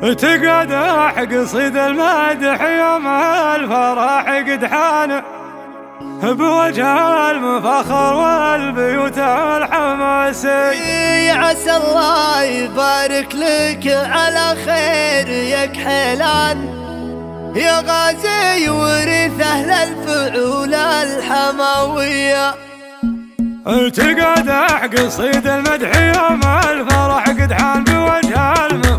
تقدح قصيد المدح يوم الفرح قد حان. بوجه المفخر والبيوت الحماسية عسى الله يبارك لك على خير يا كحيلان يا غازي ورث أهل الفعول الحماوية. تقدح قصيد المدح يوم الفرح قد حان. بوجه المفخر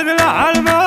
alma, alma.